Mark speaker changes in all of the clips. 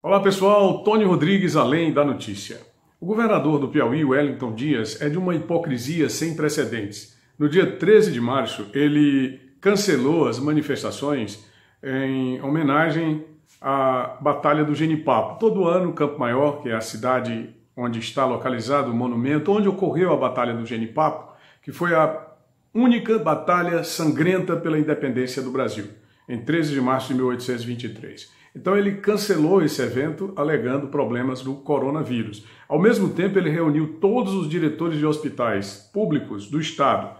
Speaker 1: Olá pessoal, Tony Rodrigues, além da notícia. O governador do Piauí, Wellington Dias, é de uma hipocrisia sem precedentes. No dia 13 de março, ele cancelou as manifestações em homenagem à Batalha do Genipapo. Todo ano, Campo Maior, que é a cidade onde está localizado o monumento, onde ocorreu a Batalha do Genipapo, que foi a única batalha sangrenta pela independência do Brasil, em 13 de março de 1823. Então ele cancelou esse evento alegando problemas do coronavírus. Ao mesmo tempo, ele reuniu todos os diretores de hospitais públicos do estado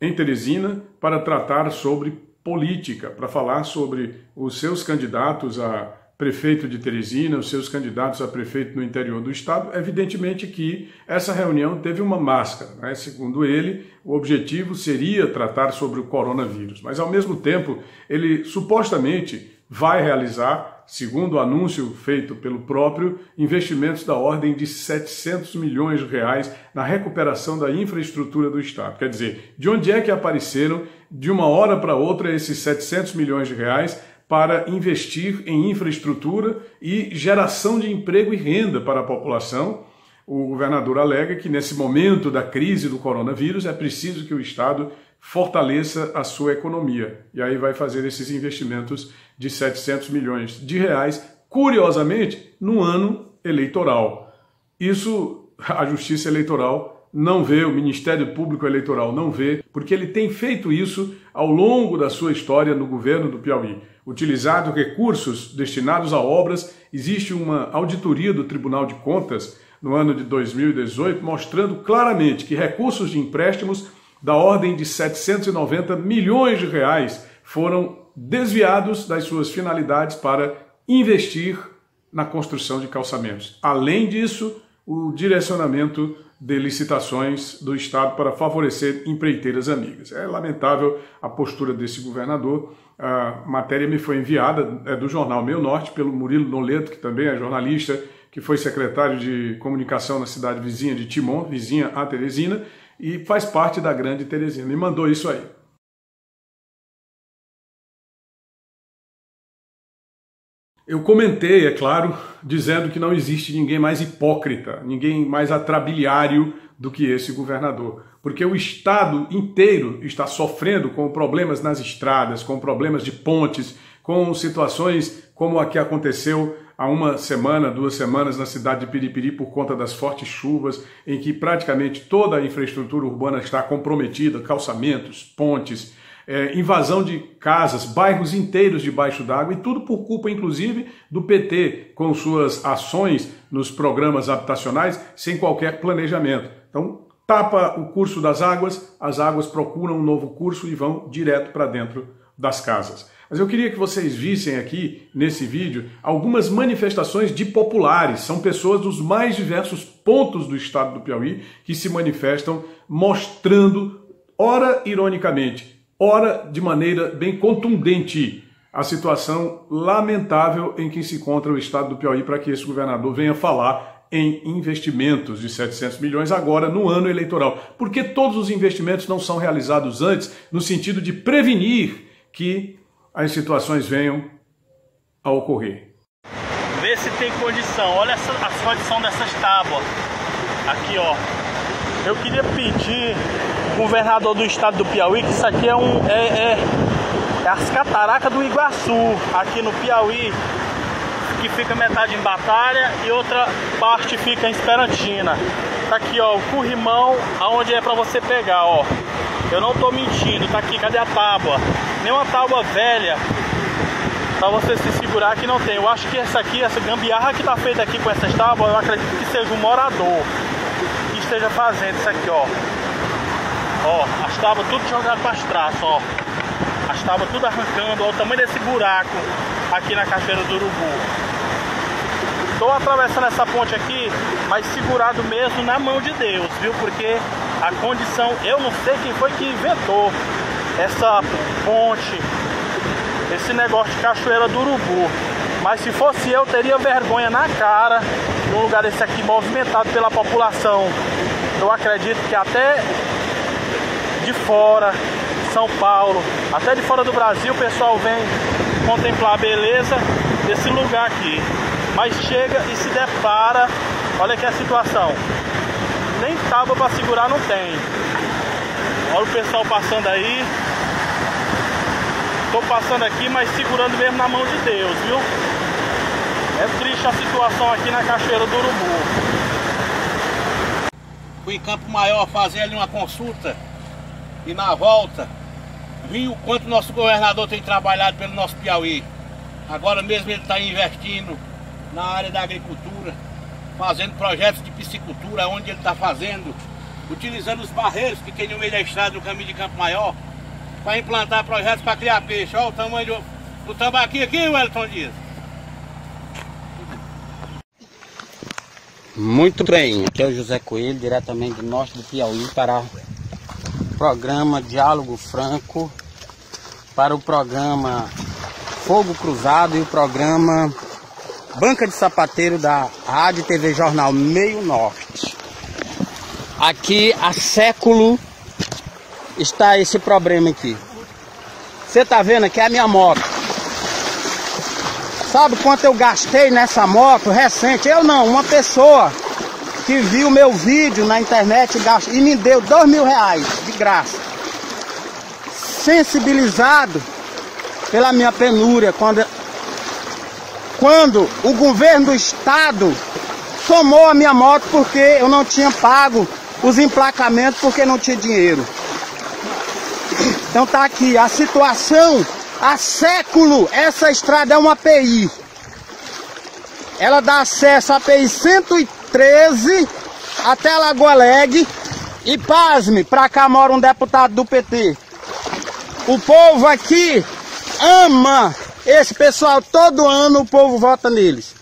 Speaker 1: em Teresina para tratar sobre política, para falar sobre os seus candidatos a prefeito de Teresina, os seus candidatos a prefeito no interior do estado. Evidentemente que essa reunião teve uma máscara. Né? Segundo ele, o objetivo seria tratar sobre o coronavírus, mas ao mesmo tempo ele supostamente vai realizar, segundo o anúncio feito pelo próprio, investimentos da ordem de 700 milhões de reais na recuperação da infraestrutura do Estado. Quer dizer, de onde é que apareceram de uma hora para outra esses 700 milhões de reais para investir em infraestrutura e geração de emprego e renda para a população? O governador alega que nesse momento da crise do coronavírus é preciso que o Estado fortaleça a sua economia. E aí vai fazer esses investimentos de 700 milhões de reais, curiosamente, no ano eleitoral. Isso a Justiça Eleitoral não vê, o Ministério Público Eleitoral não vê, porque ele tem feito isso ao longo da sua história no governo do Piauí. Utilizado recursos destinados a obras, existe uma auditoria do Tribunal de Contas no ano de 2018 mostrando claramente que recursos de empréstimos da ordem de 790 milhões de reais foram desviados das suas finalidades para investir na construção de calçamentos. Além disso, o direcionamento de licitações do Estado para favorecer empreiteiras amigas. É lamentável a postura desse governador. A matéria me foi enviada é do jornal Meio Norte pelo Murilo Noleto, que também é jornalista, que foi secretário de comunicação na cidade vizinha de Timon, vizinha a Teresina, e faz parte da grande Teresina. Me mandou isso aí. Eu comentei, é claro, dizendo que não existe ninguém mais hipócrita, ninguém mais atrabiliário do que esse governador, porque o estado inteiro está sofrendo com problemas nas estradas, com problemas de pontes, com situações como a que aconteceu há uma semana, duas semanas na cidade de Piripiri por conta das fortes chuvas, em que praticamente toda a infraestrutura urbana está comprometida, calçamentos, pontes, é, invasão de casas, bairros inteiros debaixo d'água, e tudo por culpa, inclusive, do PT, com suas ações nos programas habitacionais, sem qualquer planejamento. Então, tapa o curso das águas, as águas procuram um novo curso e vão direto para dentro das casas. Mas eu queria que vocês vissem aqui nesse vídeo algumas manifestações de populares. São pessoas dos mais diversos pontos do estado do Piauí que se manifestam mostrando, ora ironicamente, ora de maneira bem contundente, a situação lamentável em que se encontra o estado do Piauí para que esse governador venha falar em investimentos de 700 milhões agora no ano eleitoral. Porque todos os investimentos não são realizados antes no sentido de prevenir que as situações venham a ocorrer.
Speaker 2: Vê se tem condição. Olha essa, a condição dessas tábuas. Aqui, ó. Eu queria pedir governador do estado do Piauí que isso aqui é um é, é, é as cataracas do Iguaçu, aqui no Piauí, que fica metade em Batalha e outra parte fica em Esperantina. Tá aqui, ó, o currimão, aonde é para você pegar, ó. Eu não tô mentindo, tá aqui, cadê a tábua? Nem uma tábua velha pra você se segurar que não tem. Eu acho que essa aqui, essa gambiarra que tá feita aqui com essas tábuas, eu acredito que seja um morador que esteja fazendo isso aqui, ó. Ó, as tábuas tudo jogadas para trás, ó. As tábuas tudo arrancando, ó, o tamanho desse buraco aqui na Cachoeira do Urubu. Estou atravessando essa ponte aqui, mas segurado mesmo na mão de Deus, viu? Porque a condição, eu não sei quem foi que inventou essa ponte, esse negócio de cachoeira do urubu. Mas se fosse eu, teria vergonha na cara num lugar desse aqui movimentado pela população. Eu acredito que até de fora, São Paulo, até de fora do Brasil, o pessoal vem contemplar a beleza desse lugar aqui. Mas chega e se depara, olha aqui a situação. Nem tábua para segurar não tem. Olha o pessoal passando aí. Tô passando aqui, mas segurando mesmo na mão de Deus, viu? É triste a situação aqui na Cachoeira do Urubu.
Speaker 3: Fui em Campo Maior fazer ali uma consulta e na volta vi o quanto nosso governador tem trabalhado pelo nosso Piauí. Agora mesmo ele está investindo na área da agricultura, fazendo projetos de piscicultura, onde ele está fazendo, utilizando os barreiros que tem no meio da estrada do caminho de Campo Maior, para implantar projetos para criar peixe. Olha o tamanho do, do tambaqui aqui, Wellington Dias.
Speaker 4: Muito bem, aqui é o José Coelho, diretamente do norte do Piauí, para o programa Diálogo Franco, para o programa Fogo Cruzado e o programa Banca de Sapateiro da Rádio TV Jornal Meio Norte. Aqui há século está esse problema aqui. Você tá vendo aqui é a minha moto. Sabe quanto eu gastei nessa moto recente? Eu não, uma pessoa que viu meu vídeo na internet e me deu dois mil reais de graça. Sensibilizado pela minha penúria, quando, quando o governo do estado tomou a minha moto porque eu não tinha pago os emplacamentos porque não tinha dinheiro. Então tá aqui, a situação há século, essa estrada é uma API. Ela dá acesso à API 113 até Lagoa Leg. E pasme, pra cá mora um deputado do PT. O povo aqui ama esse pessoal, todo ano o povo vota neles.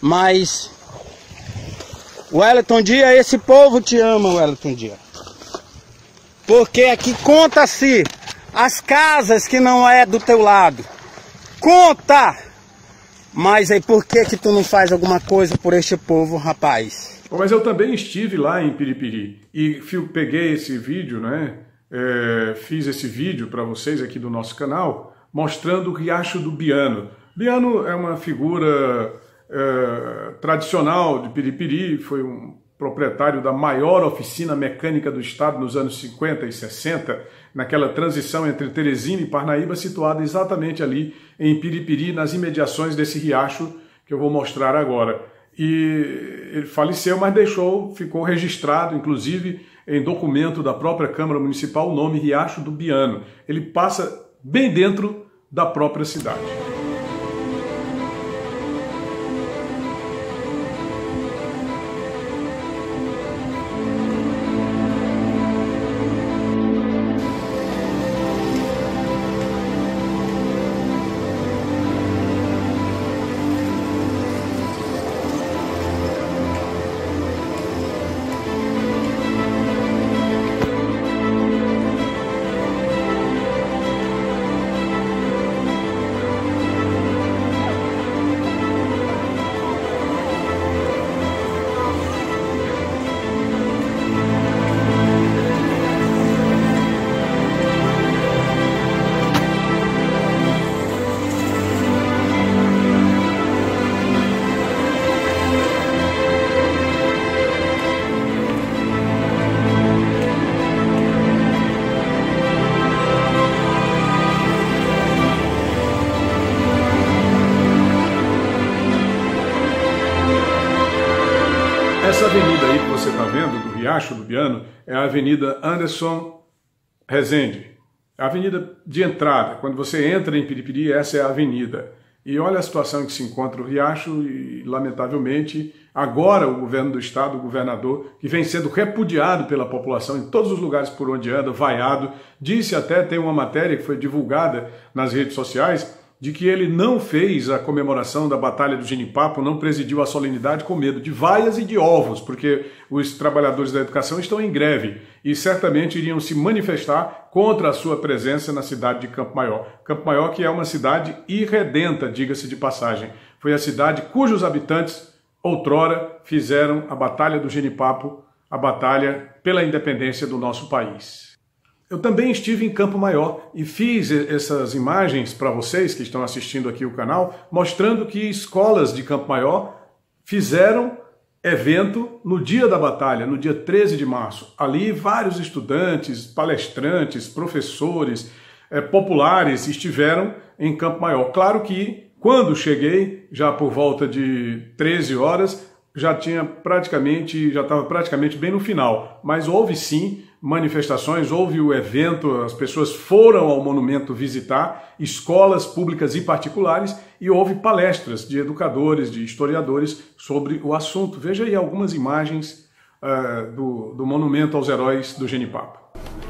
Speaker 4: Mas Wellington Dia, esse povo te ama, Wellington Dia. Porque aqui conta-se as casas que não é do teu lado. Conta! Mas aí por que que tu não faz alguma coisa por este povo, rapaz?
Speaker 1: Mas eu também estive lá em Piripiri e peguei esse vídeo, né? É, fiz esse vídeo para vocês aqui do nosso canal, mostrando o Riacho do Biano. Biano é uma figura é, tradicional de Piripiri, foi um proprietário da maior oficina mecânica do estado nos anos 50 e 60, naquela transição entre Teresina e Parnaíba, situada exatamente ali em Piripiri, nas imediações desse riacho que eu vou mostrar agora. E ele faleceu, mas deixou, ficou registrado, inclusive em documento da própria Câmara Municipal, o nome Riacho do Biano. Ele passa bem dentro da própria cidade. Está vendo, do Riacho do é a Avenida Anderson Rezende. É a avenida de entrada. Quando você entra em Piripiri, essa é a avenida. E olha a situação em que se encontra o Riacho e, lamentavelmente, agora o governo do estado, o governador, que vem sendo repudiado pela população em todos os lugares por onde anda, vaiado, disse até, tem uma matéria que foi divulgada nas redes sociais, de que ele não fez a comemoração da Batalha do Genipapo, não presidiu a solenidade com medo de vaias e de ovos, porque os trabalhadores da educação estão em greve e certamente iriam se manifestar contra a sua presença na cidade de Campo Maior. Campo Maior que é uma cidade irredenta, diga-se de passagem. Foi a cidade cujos habitantes outrora fizeram a Batalha do Genipapo, a batalha pela independência do nosso país. Eu também estive em Campo Maior e fiz essas imagens para vocês que estão assistindo aqui o canal, mostrando que escolas de Campo Maior fizeram evento no dia da batalha, no dia 13 de março. Ali vários estudantes, palestrantes, professores, eh, populares estiveram em Campo Maior. Claro que quando cheguei, já por volta de 13 horas, já tinha praticamente, já estava praticamente bem no final, mas houve sim manifestações, houve o evento, as pessoas foram ao monumento visitar, escolas públicas e particulares, e houve palestras de educadores, de historiadores sobre o assunto. Veja aí algumas imagens uh, do, do monumento aos heróis do Genipapo.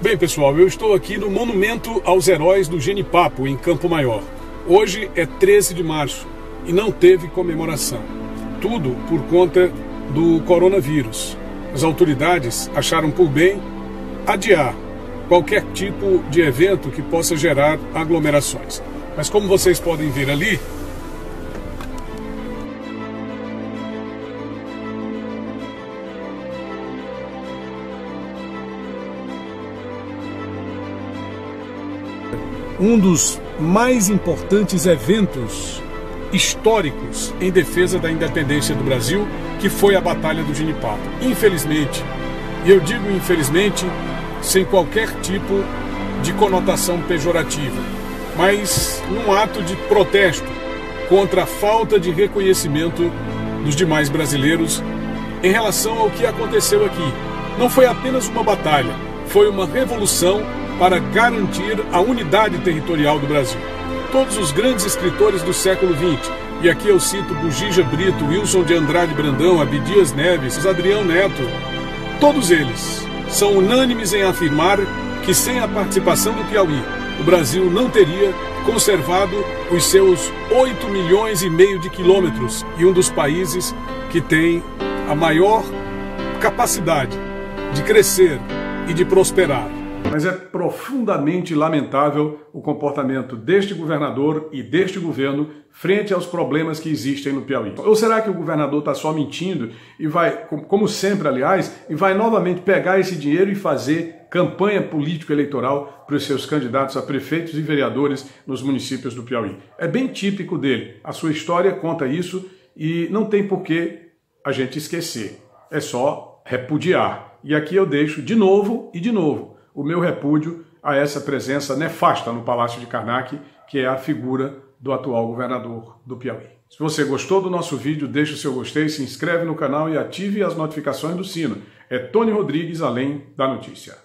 Speaker 1: Bem, pessoal, eu estou aqui no Monumento aos Heróis do Genipapo, em Campo Maior. Hoje é 13 de março e não teve comemoração. Tudo por conta do coronavírus. As autoridades acharam por bem adiar qualquer tipo de evento que possa gerar aglomerações. Mas como vocês podem ver ali, um dos mais importantes eventos históricos em defesa da independência do Brasil, que foi a Batalha do Ginipapo. Infelizmente, e eu digo infelizmente sem qualquer tipo de conotação pejorativa, mas num ato de protesto contra a falta de reconhecimento dos demais brasileiros em relação ao que aconteceu aqui. Não foi apenas uma batalha, foi uma revolução para garantir a unidade territorial do Brasil. Todos os grandes escritores do século XX, e aqui eu cito Bugija Brito, Wilson de Andrade Brandão, Abdias Neves, Adrião Neto, todos eles são unânimes em afirmar que sem a participação do Piauí, o Brasil não teria conservado os seus 8 milhões e meio de quilômetros e um dos países que tem a maior capacidade de crescer e de prosperar. Mas é profundamente lamentável o comportamento deste governador e deste governo frente aos problemas que existem no Piauí. Ou será que o governador está só mentindo e vai, como sempre, aliás, e vai novamente pegar esse dinheiro e fazer campanha político-eleitoral para os seus candidatos a prefeitos e vereadores nos municípios do Piauí? É bem típico dele. A sua história conta isso e não tem por que a gente esquecer. É só repudiar. E aqui eu deixo de novo e de novo o meu repúdio a essa presença nefasta no Palácio de Karnak, que é a figura do atual governador do Piauí. Se você gostou do nosso vídeo, deixe o seu gostei, se inscreve no canal e ative as notificações do sino. É Tony Rodrigues, além da notícia.